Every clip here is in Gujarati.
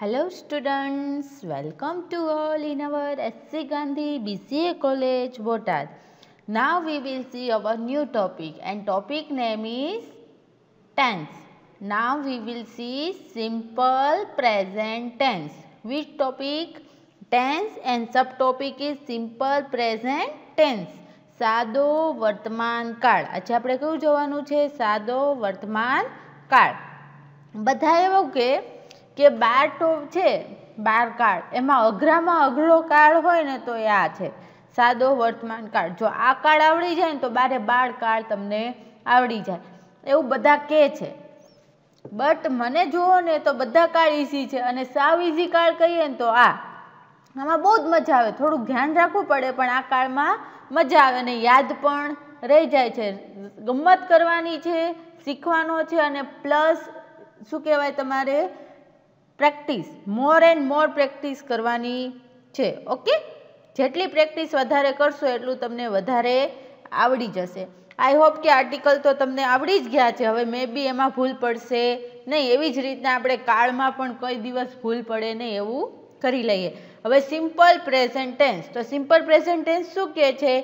Hello students, welcome to all in our SC Gandhi BCA College Botad. Now we will see our new topic and topic name is tense. Now we will see simple present tense. Which topic? Tense and subtopic is simple present tense. સાદો વર્તમાન કાળ આજે આપણે કયું જોવાનું છે સાદો વર્તમાન કાળ બધા એવું કે કે બાર ટોપ છે, બાર કાળ. એમાં અઘરામાં અઘરો કાળ હોય ને તો એ આ છે. સાદો વર્તમાન કાળ. જો આ કાળ આવડી જાય ને તો બારે બાર કાળ તમને આવડી જાય. એવું બધા કહે છે. બટ મને જુઓ ને તો બધા કાળ ઇઝી છે અને સાવ ઇઝી કાળ કહીએ ને તો આ. આમાં બહુ જ મજા આવે. થોડુંક ધ્યાન રાખવું પડે, પણ આ કાળમાં મજા આવે અને યાદ પણ રહી જાય છે. ગમત કરવાની છે, શીખવાનો છે અને પ્લસ શું કહેવાય તમારે? Practice more and more practice કરવાની છે ઓકે જેટલી પ્રેક્ટિસ વધારે કરશો એટલું તમને વધારે આવડી જશે. આઈ હોપ કે આર્ટિકલ તો તમને આવડી જ ગયા છે, હવે મે બી એમાં ભૂલ પડશે નહીં, એવી જ રીતના આપણે કાળમાં પણ કોઈ દિવસ ભૂલ પડે નહીં એવું કરી લઈએ. હવે સિમ્પલ પ્રેઝન્ટ ટેન્સ તો સિમ્પલ પ્રેઝન્ટ ટેન્સ શું કહે છે?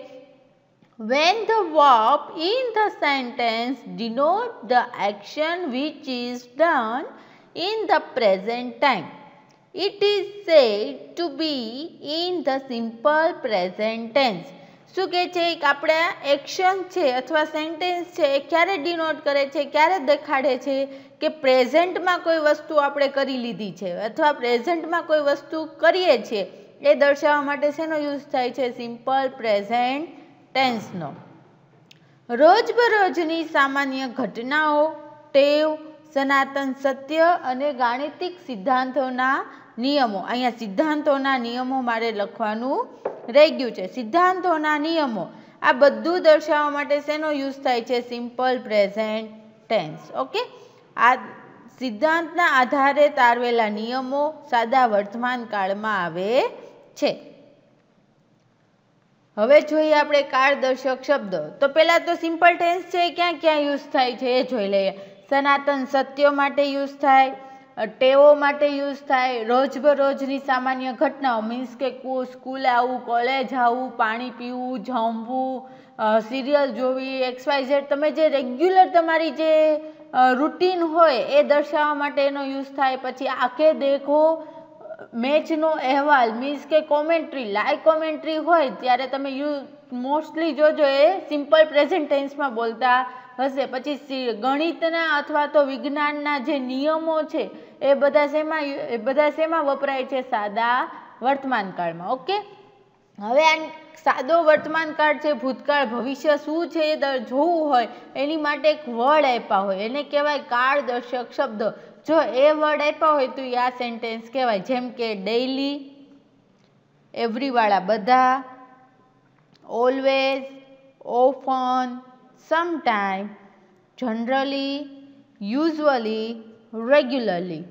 When the verb in the sentence denote the action which is done in the present time. It is said to be in the simple present tense. શું કહે છે? એક આપણે એક્શન છે અથવા સેન્ટેન્સ છે, એ ક્યારે ડિનોટ કરે છે? ક્યારે દેખાડે છે? કે પ્રેઝન્ટમાં કોઈ વસ્તુ આપણે કરી લીધી છે અથવા પ્રેઝન્ટમાં કોઈ વસ્તુ કરીએ છીએ, એ દર્શાવવા માટે શેનો યુઝ થાય છે? સિમ્પલ પ્રેઝન્ટ ટેન્સનો રોજબરોજની સામાન્ય ઘટનાઓ, ટેવ સનાતન સત્ય અને ગાણિતિક સિદ્ધાંતોના નિયમો. અહીંયા સિદ્ધાંતોના નિયમો મારે લખવાનું રહી ગયું છે. સિદ્ધાંતોના નિયમો. આ બધું દર્શાવવા માટે શેનો યુઝ થાય છે? સિમ્પલ પ્રેઝન્ટ ટેન્સ ઓકે આ સિદ્ધાંતના આધારે તારવેલા નિયમો સાદા વર્તમાન કાળમાં આવે છે. હવે જોઈએ આપણે કાળદર્શક શબ્દો. તો પહેલાં તો સિમ્પલ ટેન્સ છે. ક્યાં ક્યાં યુઝ થાય છે એ જોઈ લઈએ. સનાતન સત્યો માટે યુઝ થાય ટેવો માટે યુઝ થાય, રોજબરોજની સામાન્ય ઘટનાઓ, મીન્સ કે સ્કૂલે આવવું કોલેજ આવવું પાણી પીવું, જમવું સિરિયલ જોવી એક્સવાઇઝેડ તમે જે રેગ્યુલર તમારી જે રૂટીન હોય એ દર્શાવવા માટે એનો યુઝ થાય. પછી આંખે દેખો મેચનો અહેવાલ, મીન્સ કે કોમેન્ટ્રી, લાઈવ કોમેન્ટ્રી હોય, ત્યારે તમે યુ, મોસ્ટલી જોજો એ સિમ્પલ પ્રેઝન્ટ ટેન્સમાં બોલતા હશે. પછી ગણિતના અથવા તો વિજ્ઞાનના જે નિયમો છે, એ બધા શેમાં એ બધા શેમાં વપરાય છે? સાદા વર્તમાન કાળમાં. ઓકે? હવે આ સાદો વર્તમાન કાળ છે, ભૂતકાળ, ભવિષ્ય શું છે એ જોવું હોય, એની માટે એક વર્ડ આપ્યા હોય. એને કહેવાય કાળદર્શક શબ્દ. જો એ વર્ડ આપ્યા હોય તો આ સેન્ટેન્સ કહેવાય. જેમ કે ડેઈલી એવરીવાળા બધા always often sometime generally usually regularly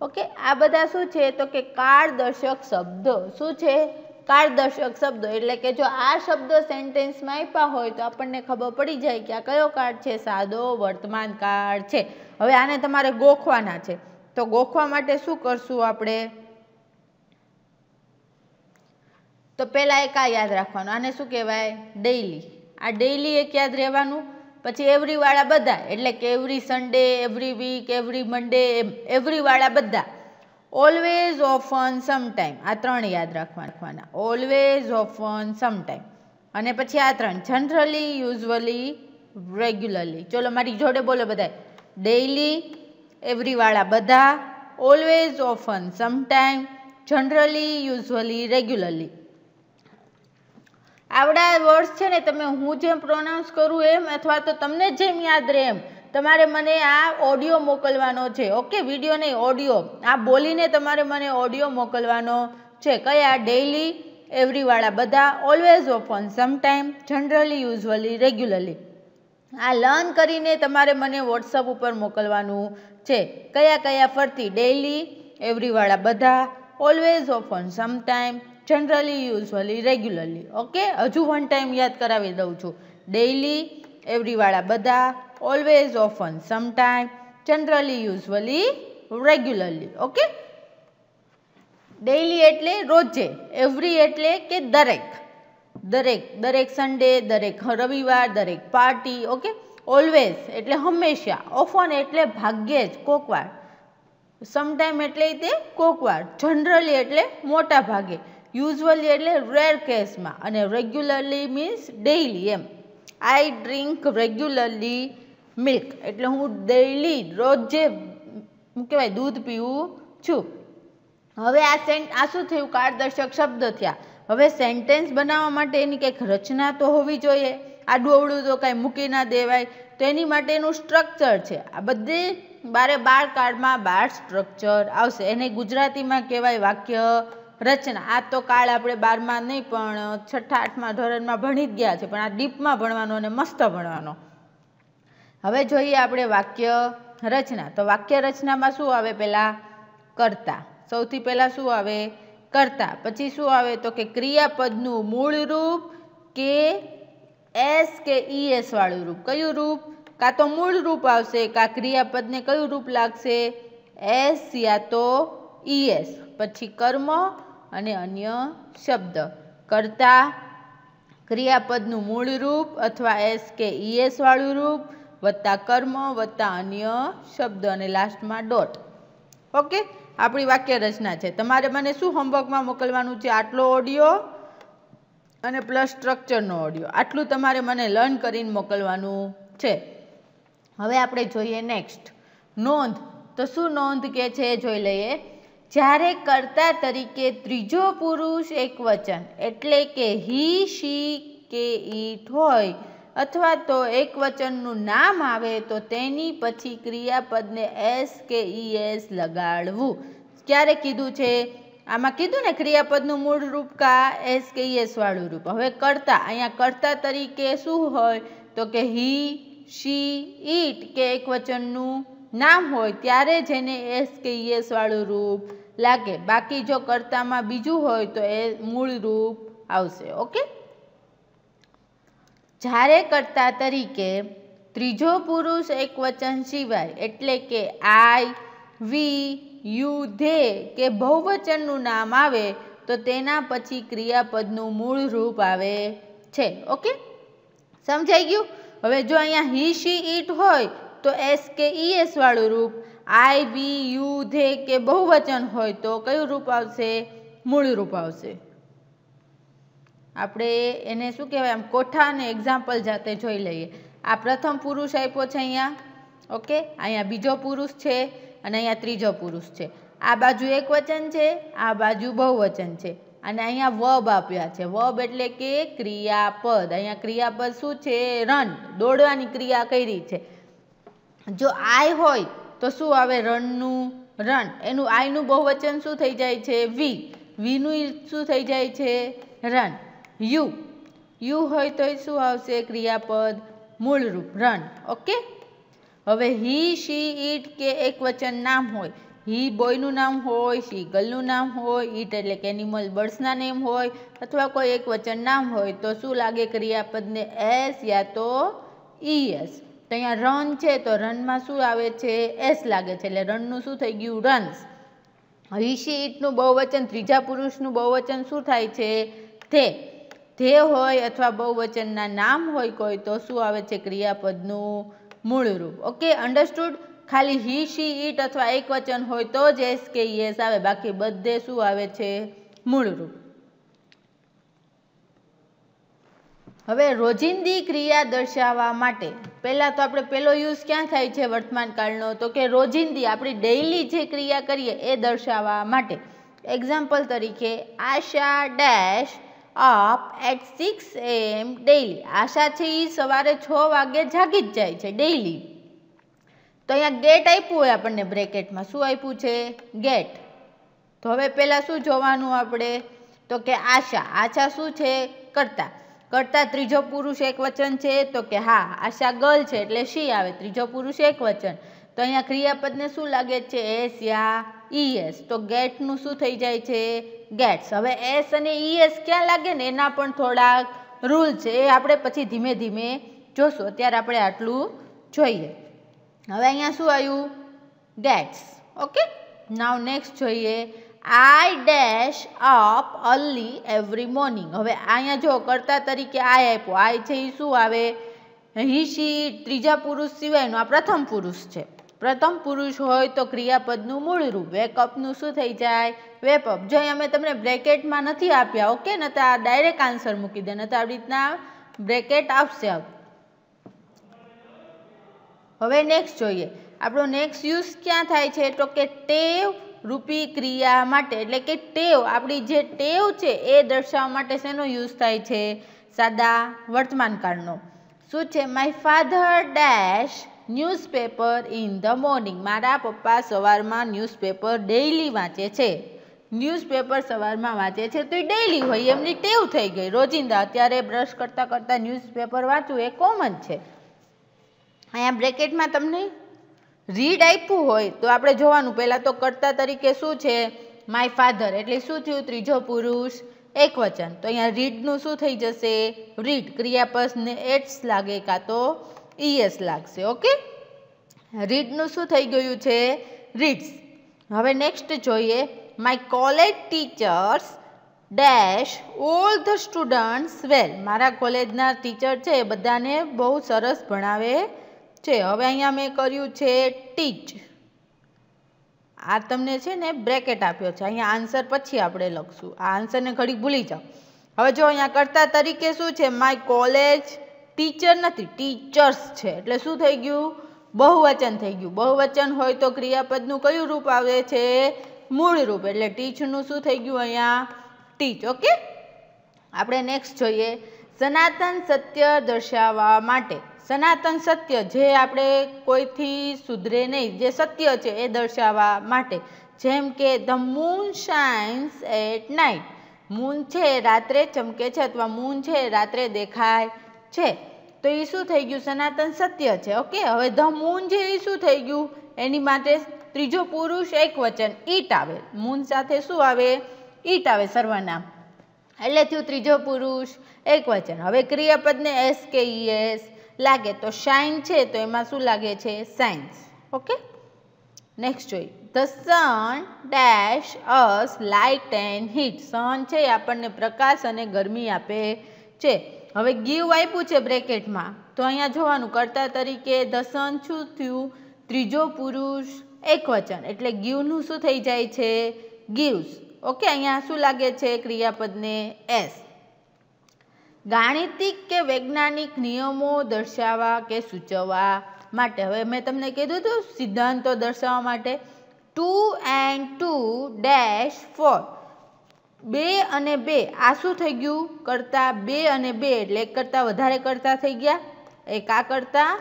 okay આ બધા શું છે? તો કે કાળદર્શક શબ્દો. શું છે? કાળદર્શક શબ્દો. એટલે કે જો આ શબ્દો સેન્ટેન્સમાં આપ્યા હોય તો આપણને ખબર પડી જાય કે આ કયો કાળ છે? સાદો, વર્તમાન કાળ છે. હવે આને તમારે ગોખવાના છે. તો ગોખવા માટે શું કરશું આપણે? તો પહેલાં એક આ યાદ રાખવાનું. આને શું કહેવાય? ડેઈલી આ ડેઈલી એક યાદ રહેવાનું. પછી એવરીવાળા બધા, એટલે કે every Sunday every week every Monday એવરીવાળા બધા. ઓલવેઝ ઓફન સમટાઈમ આ ત્રણ યાદ રાખવાના. ઓલવેઝ ઓફન સમટાઈમ અને પછી આ ત્રણ. જનરલી યુઝવલી રેગ્યુલરલી ચલો, મારી જોડે બોલો બધા ડેઈલી એવરીવાળા બધા. Always often sometime generally usually regularly આવડા વર્ડ્સ છે ને તમે હું જેમ પ્રોનાઉન્સ કરું એમ અથવા તો તમને જેમ યાદ રહે એમ, તમારે મને આ ઓડિયો મોકલવાનો છે. ઓકે વીડિયો નહીં ઓડિયો આ બોલીને તમારે મને ઓડિયો મોકલવાનો છે. કયા? ડેઈલી એવરીવાળા બધા always often sometime generally usually regularly આ લર્ન કરીને તમારે મને વોટ્સઅપ ઉપર મોકલવાનું છે. કયા કયા ફરતી? ડેઈલી એવરીવાળા બધા always often sometime generally usually regularly okay હજુ વન ટાઈમ યાદ કરાવી દઉં છું. ડેઈલી એવરીવાળા બધા always often sometime generally usually regularly okay daily એટલે રોજે એવરી એટલે કે દરેક. દરેક દરેક સન્ડે દરેક રવિવાર, દરેક પાર્ટી ઓકે ઓલવેઝ એટલે હંમેશા ઓફન એટલે ભાગ્યે જ કોકવાર સમટાઈમ એટલે તે કોકવાર જનરલી એટલે મોટા ભાગે. યુઝવલી એટલે રેર કેસમાં અને regularly means daily M. I drink regularly milk. એટલે હું ડેઈલી રોજે શું કહેવાય દૂધ પીવું છું. હવે આ સેન્ટ આ શું થયું? કારદર્શક શબ્દ થયા. હવે સેન્ટેન્સ બનાવવા માટે એની કંઈક રચના તો હોવી જોઈએ. આડું ડોવડું તો કાંઈ મૂકી ના દેવાય. તો એની માટેનું સ્ટ્રક્ચર છે. આ બધી બારે બાર કાર્ડમાં બાર સ્ટ્રક્ચર આવશે. એને ગુજરાતીમાં કહેવાય વાક્ય રચના. આ તો કાળ આપણે બારમાં નહીં, પણ છઠ્ઠા, આઠમા ધોરણમાં ભણી જ ગયા છે, પણ આ ડીપમાં ભણવાનો અને મસ્ત ભણવાનો. હવે જોઈએ આપણે વાક્ય રચના. તો વાક્ય રચનામાં શું આવે પહેલાં? કરતા. સૌથી પહેલાં શું આવે? કરતા. પછી શું આવે? તો કે ક્રિયાપદનું મૂળ રૂપ કે એસ કે ઈએસ વાળું રૂપ. કયું રૂપ? કાં તો મૂળ રૂપ આવશે, કાં ક્રિયાપદને કયું રૂપ લાગશે? એસ યા તો ઈએસ પછી કર્મ અને અન્ય શબ્દ. કરતા, ક્રિયાપદનું મૂળ રૂપ અથવા એસ કે વાળું રૂપ, વત્તા કર્મ, વત્તા અન્ય શબ્દ અને લાસ્ટમાં ડોટ. ઓકે? આપણી વાક્ય રચના છે. તમારે મને શું હોમવર્કમાં મોકલવાનું છે? આટલો ઓડિયો અને પ્લસ સ્ટ્રક્ચરનો ઓડિયો. આટલું તમારે મને લર્ન કરીને મોકલવાનું છે. હવે આપણે જોઈએ નેક્સ્ટ. નોંધ. તો શું નોંધ કે છે? જોઈ લઈએ. જ્યારે કર્તા તરીકે ત્રીજો પુરુષ એક વચન, એટલે કે હી, શી, કે ઈટ હોય, અથવા તો એક વચનનું નામ આવે, તો તેની પછી ક્રિયાપદને એસ કે ઈ એસ લગાડવું. ક્યારે કીધું છે? આમાં કીધું ને ક્રિયાપદનું મૂળ રૂપ કા, એસ કે એસ વાળું રૂપ. હવે કરતા, અહીંયા કરતા તરીકે શું હોય? તો કે હી, શી ઈટ કે એક વચનનું નામ હોય ત્યારે જ એને એસ કે ઈ એસ વાળું રૂપ લાગે. બાકી જો કરતામાં બીજું હોય તો એ મૂળ રૂપ આવશે, ઓકે? જ્યારે કર્તા તરીકે ત્રીજો પુરુષ એક વચન સિવાય, એટલે કે આઈ, વી, યુ, ધે કે બહુવચનનું નામ આવે, તો તેના પછી ક્રિયાપદનું મૂળ રૂપ આવે છે, ઓકે? સમજાઈ ગયું? હવે જો અહીંયા હી, શી, ઈટ હોય તો એસ કે ઈ એસ વાળું રૂપ આઈ બી યુ ધે કે બહુવચન હોય તો કયું રૂપ આવશે? મૂળ રૂપ આવશે. આપણે એને શું કહેવાય? આમ કોઠા અને એક્ઝામ્પલ જાતે જોઈ લઈએ. આ પ્રથમ પુરુષ આપ્યો છે અહીંયા. ઓકે? અહીંયા બીજો પુરુષ છે અને અહીંયા ત્રીજો પુરુષ છે. આ બાજુ એક વચન છે, આ બાજુ બહુવચન છે. અને અહીંયા વબ આપ્યા છે. વબ એટલે કે ક્રિયાપદ. અહીંયા ક્રિયાપદ શું છે? રન. દોડવાની ક્રિયા કરી છે. જો આય હોય, તો શું આવે? રણનું રન એનું આયનું બહુવચન શું થઈ જાય છે? વી. વીનું શું થઈ જાય છે? Run you. યુ હોય તો શું આવશે? ક્રિયાપદ મૂળરૂપ રન ઓકે? હવે હી, શી, ઈટ કે એક વચન નામ હોય. હી બોયનું નામ હોય, શી ગર્લનું નામ હોય, ઈટ એટલે કે એનિમલ બર્ડ્સના નેમ હોય, અથવા કોઈ એક વચન નામ હોય, તો શું લાગે ક્રિયાપદને? એસ યા તો ઈ એસ. તો અહીંયા રન છે, તો રનમાં શું આવે છે? એસ લાગે છે. એટલે રનનું શું થઈ ગયું? રન્સ હિશી ઈટનું બહુવચન, ત્રીજા પુરુષનું બહુવચન શું થાય છે? તે ધે હોય અથવા બહુવચનના નામ હોય કોઈ, તો શું આવે છે? ક્રિયાપદનું મૂળ રૂપ ઓકે અન્ડરસ્ટુડ ખાલી હી શી ઈટ અથવા એક વચન હોય તો જ એસ કે યસ આવે. બાકી બધે શું આવે છે? મૂળ રૂપ હવે રોજિંદી ક્રિયા દર્શાવવા માટે, પહેલાં તો આપણે પહેલો યુઝ ક્યાં થાય છે વર્તમાન કાળનો? તો કે રોજિંદી, આપણી ડેઇલી જે ક્રિયા કરીએ એ દર્શાવવા માટે. એક્ઝામ્પલ તરીકે, Asha dash up at six AM daily Asha છે એ સવારે છ વાગે જાગી જ જાય છે ડેઇલી તો અહીંયા ગેટ આપ્યું હોય આપણને બ્રેકેટમાં. શું આપ્યું છે? ગેટ તો હવે પહેલાં શું જોવાનું આપણે? તો કે આશા. આશા શું છે? કરતા. કરતા ત્રીજો પુરુષ એક વચન છે, તો કે હા, આશા ગર્લ છે એટલે શી આવે? ત્રીજો પુરુષ એક વચન. તો અહીંયા ક્રિયાપદને શું લાગે છે? એસ યા ઈએસ એસ. તો ગેટનું શું થઈ જાય છે? ગેટ્સ. હવે એસ અને ઈ એસ ક્યાં લાગે ને? એના પણ થોડાક રૂલ છે. એ આપણે પછી ધીમે ધીમે જોશું. અત્યારે આપણે આટલું જોઈએ. હવે અહીંયા શું આવ્યું? ગેટ્સ. ઓકે? નાવ નેક્સ્ટ જોઈએ. I dash up early every morning હવે અહીંયા જો કરતા તરીકે આઈ આપ્યો આય છે એ શું આવે? હી શી? ત્રીજા પુરુષ સિવાયનો. આ પ્રથમ પુરુષ છે. પ્રથમ પુરુષ હોય તો ક્રિયાપદનું મૂળ રૂપ. વેકઅપનું શું થઈ જાય? વેપઅપ જો અમે તમને બ્રેકેટમાં નથી આપ્યા ઓકે ને તો આ ડાયરેક્ટ આન્સર મૂકી દે, ને તો આવી રીતના બ્રેકેટ આપશે હવે નેક્સ્ટ જોઈએ. આપણો નેક્સ્ટ યુઝ ક્યાં થાય છે? તો કે ટેવ રૂપી ક્રિયા માટે, એટલે કે ટેવ, આપણી જે ટેવ છે એ દર્શાવવા માટે શેનો યુઝ થાય છે? સાદા વર્તમાન કાળનો. શું છે? My father dash newspaper in the morning મારા પપ્પા સવારમાં ન્યૂઝપેપર ડેઈલી વાંચે છે. ન્યૂઝપેપર સવારમાં વાંચે છે તો એ ડેઈલી હોય, એમની ટેવ થઈ ગઈ. રોજિંદા અત્યારે બ્રશ કરતાં કરતાં ન્યૂઝપેપર વાંચવું એ કોમન છે. અહીંયા બ્રેકેટમાં તમને રીડ આપ્યું હોય તો આપણે જોવાનું. પહેલાં તો કરતા તરીકે શું છે? માય ફાધર એટલે શું થયું? ત્રીજો પુરુષ. એક વચન. તો અહીંયા રીડનું શું થઈ જશે? રીડ ક્રિયાપદને એટ્સ લાગે કાં તો ઈએસ લાગશે. ઓકે? રીડનું શું થઈ ગયું છે? રીડ્સ હવે નેક્સ્ટ જોઈએ. My college teachers dash all the students well મારા કોલેજના ટીચર છે એ બધાને બહુ સરસ ભણાવે છે. હવે અહીંયા મેં કર્યું છે ટીચ. આ તમને છે ને બ્રેકેટ આપ્યો છે. અહીંયા આન્સર પછી આપણે લખશું. આ આન્સરને ઘડીક ભૂલી જાઓ. હવે જો અહીંયા કરતા તરીકે શું છે? માય કોલેજ ટીચર નથી, ટીચર્સ છે. એટલે શું થઈ ગયું? બહુવચન થઈ ગયું. બહુવચન હોય તો ક્રિયાપદનું કયું રૂપ આવે છે? મૂળ રૂપ. એટલે ટીચનું શું થઈ ગયું અહીંયા? ટીચ. ઓકે? આપણે નેક્સ્ટ જોઈએ. સનાતન સત્ય દર્શાવવા માટે. સનાતન સત્ય જે આપણે કોઈથી સુધરે નહીં, જે સત્ય છે એ દર્શાવવા માટે. જેમ કે the moon shines at night moon છે રાત્રે ચમકે છે અથવા મૂન છે રાત્રે દેખાય છે. તો એ શું થઈ ગયું? સનાતન સત્ય છે. ઓકે? હવે ધ મૂન છે એ શું થઈ ગયું? એની માટે ત્રીજો પુરુષ એક વચન ઈટ આવે. મૂન સાથે શું આવે? ઈટ આવે સર્વનામ. એટલે થયું ત્રીજો પુરુષ એક વચન. હવે ક્રિયાપદને એસ કે ઈ એસ લાગે તો શાઇન છે, તો એમાં શું લાગે છે? સાયન્સ ઓકે નેક્સ્ટ જોઈ the sun dash us light and heat sun છે આપણને પ્રકાશ અને ગરમી આપે છે. હવે ગીવ આપ્યું છે બ્રેકેટમાં. તો અહીંયા જોવાનું, કરતા તરીકે ધ સન શું થયું? ત્રીજો પુરુષ એક વચન એટલે ગીવનું શું થઈ જાય છે? ગીવ્સ ઓકે અહીંયા શું લાગે છે? ક્રિયાપદને એસ ગાણિતિક કે વૈજ્ઞાનિક નિયમો દર્શાવવા કે સૂચવવા માટે? હવે મેં તમને કીધું હતું સિદ્ધાંતો દર્શાવવા માટે. Two and two dash four બે અને બે. આ શું થઈ ગયું? કરતાં બે અને બે એટલે એક કરતાં વધારે કરતાં થઈ ગયા. એક આ કરતાં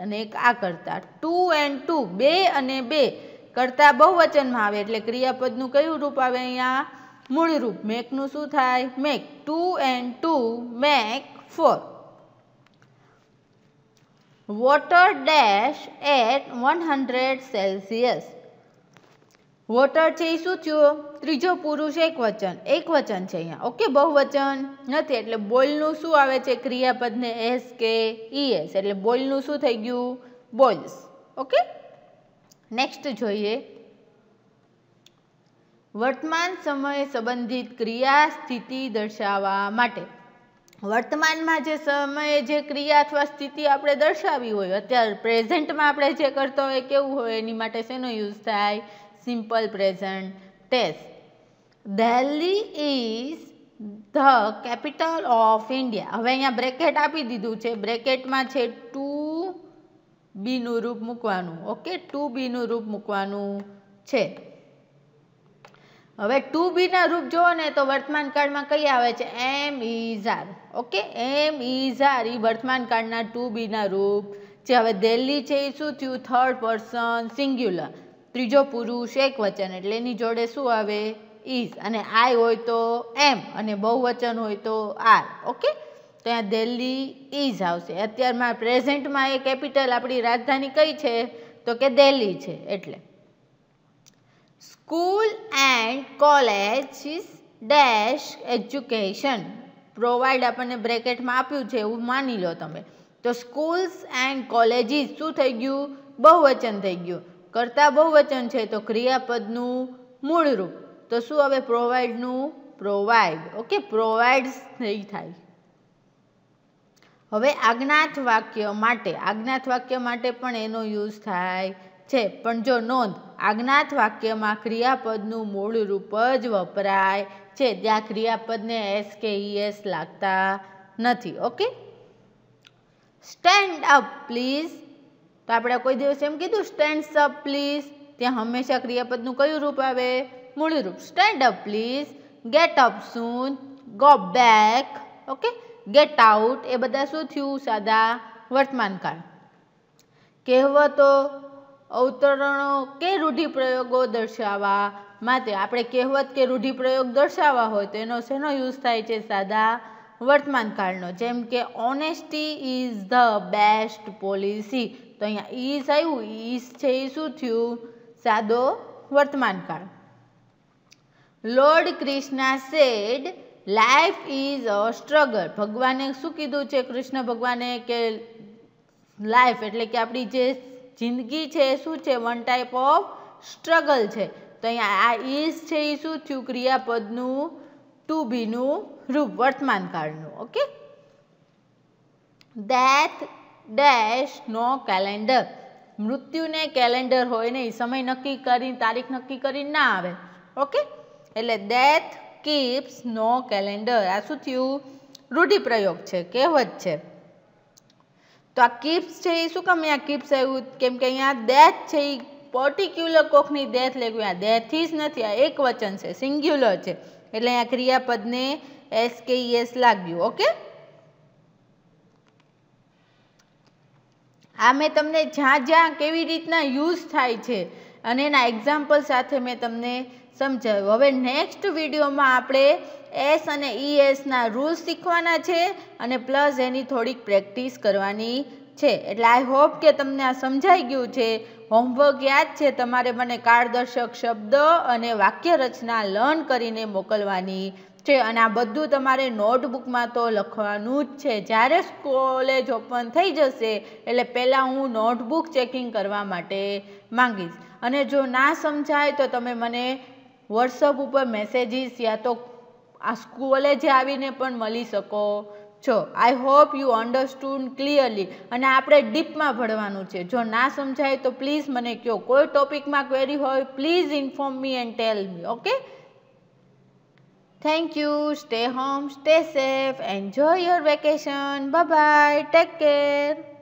અને એક આ કરતાં. ટુ એન્ડ ટુ બે અને બે. કરતાં બહુવચનમાં આવે એટલે ક્રિયાપદનું કયું રૂપ આવે અહીંયા? મૂળ રૂપ મેકનું શું થાય? Make two and two, make four. Water dash at one hundred Celsius. Water છે એ શું થયું? ત્રીજો પુરુષ એક વચન એક વચન છે અહીંયા. ઓકે, બહુવચન? નથી, એટલે બોલનું શું આવે છે? ક્રિયાપદને એસ કે ઈ એસ. એટલે બોલનું શું થઈ ગયું? બોલ્સ. ઓકે? નેક્સ્ટ જોઈએ. વર્તમાન સમય સંબંધિત ક્રિયા સ્થિતિ દર્શાવવા માટે. વર્તમાનમાં જે સમયે જે ક્રિયા અથવા સ્થિતિ આપણે દર્શાવી હોય, અત્યારે પ્રેઝન્ટમાં આપણે જે કરતા હોય કેવું હોય, એની માટે શેનો યુઝ થાય? Simple present tense Delhi is the capital of India હવે અહીંયા બ્રેકેટ આપી દીધું છે. બ્રેકેટમાં છે ટુ બીનું રૂપ મૂકવાનું. ઓકે ટુ બીનું રૂપ મૂકવાનું છે. હવે ટુ બીના રૂપ જુઓ ને તો વર્તમાન કાળમાં કઈ આવે છે? Am is are okay? Am is are એ વર્તમાન કાળના ટુ બીના રૂપ. છે હવે દિલ્હી છે એ શું થયું? થર્ડ પર્સન સિંગ્યુલર ત્રીજો પુરુષ, એક વચન. એટલે એની જોડે શું આવે? ઇઝ અને આઈ હોય તો એમ. અને બહુવચન હોય તો આર. ઓકે? તો અહીંયા દિલ્હી ઇઝ આવશે. અત્યારમાં પ્રેઝન્ટમાં એ કેપિટલ આપણી રાજધાની કઈ છે? તો કે દિલ્હી છે. એટલે school and college dash education provide આપણને બ્રેકેટમાં આપ્યું છે એવું માની લો તમે. તો સ્કૂલ્સ એન્ડ કોલેજીસ શું થઈ ગયું? બહુવચન થઈ ગયું. કરતા બહુવચન છે તો ક્રિયાપદનું મૂળ રૂપ તો શું હવે પ્રોવાઈડનું પ્રોવાઈડ. ઓકે, પ્રોવાઈડ્સ નહીં થાય. હવે આજ્ઞાત વાક્ય માટે, આજ્ઞાત વાક્ય માટે પણ એનો યુઝ થાય છે. પણ જો નોંધ આજ્ઞાત વાક્યમાં ક્રિયાપદનું મૂળ રૂપ જ વપરાય છે. ત્યાં ક્રિયાપદને એસ કે એસ લાગતા નથી. ઓકે સ્ટેન્ડ અપ પ્લીઝ તો આપણે કોઈ દિવસ એમ કીધું સ્ટેન્ડ અપ પ્લીઝ ત્યાં હંમેશા ક્રિયાપદનું કયું રૂપ આવે? મૂળ રૂપ. Stand up please get up soon go back okay get out એ બધા શું થયું? સાદા વર્તમાનકાળ. કહેવતો અવતરણો કે રૂઢિપ્રયોગો દર્શાવવા? માટે આપણે કહેવત કે રૂઢિપ્રયોગ દર્શાવવા હોય તો એનો શેનો યુઝ થાય છે સાદા? વર્તમાન કાળનો, જેમ કે honesty is the best policy તો અહીંયા ઈઝ આવ્યું ઈઝ છે એ શું થયું? સાદો વર્તમાન કાળ. Lord Krishna said life is a struggle ભગવાને શું કીધું છે? કૃષ્ણ ભગવાને કે લાઈફ એટલે કે આપણી જે જિંદગી છે એ શું છે? વન ટાઈપ ઓફ સ્ટ્રગલ છે. તો અહીંયા આ ઇઝ છે એ શું થયું? ક્રિયાપદનું ટુ બીનું રૂપ વર્તમાન કાળનું ઓકે ડેથ ડેશ નો કેલેન્ડર મૃત્યુને કેલેન્ડર હોય નહીં સમય નક્કી કરી તારીખ નક્કી કરી ના આવે. ઓકે એટલે ડેથ કીપ્સ નો કેલેન્ડર આ શું થયું? રૂઢિપ્રયોગ છે, કહેવત છે. તો આ કિપ્સ છે એ શું કામ અહીંયા કિપ્સ આવ્યું? કેમ કે અહીંયા ડેથ છે એ પર્ટિક્યુલર કોકની ડેથ લેવું આ ડેથી જ નથી, આ એક વચન છે સિંગ્યુલર છે. એટલે અહીંયા ક્રિયાપદને એસ કે એસ લાગ્યું, ઓકે? આ મેં તમને જ્યાં જ્યાં કેવી રીતના યુઝ થાય છે અને એના એક્ઝામ્પલ સાથે મેં તમને સમજાવ્યું હવે નેક્સ્ટ વિડીયોમાં આપણે એસ અને ઈ એસના રૂલ્સ શીખવાના છે અને પ્લસ એની થોડીક પ્રેક્ટિસ કરવાની છે. એટલે આઈ હોપ કે તમને આ સમજાઈ ગયું છે. હોમવર્ક યાદ છે તમારે મને કાળદર્શક શબ્દ અને વાક્ય રચના લર્ન કરીને મોકલવાની છે. અને આ બધું તમારે નોટબુકમાં તો લખવાનું જ છે. જ્યારે કોલેજ ઓપન થઈ જશે, એટલે પહેલાં હું નોટબુક ચેકિંગ કરવા માટે માંગીશ. અને જો ના સમજાય તો તમે મને વોટ્સઅપ ઉપર મેસેજીસ યા તો આ કોલેજે આવીને પણ મળી શકો. છો. I hope you understood clearly અને આપણે ડીપમાં ભણવાનું છે. જો ના સમજાય તો પ્લીઝ મને કહો કોઈ ટોપિકમાં ક્વેરી હોય please inform me and tell me okay thank you stay home stay safe enjoy your vacation bye take care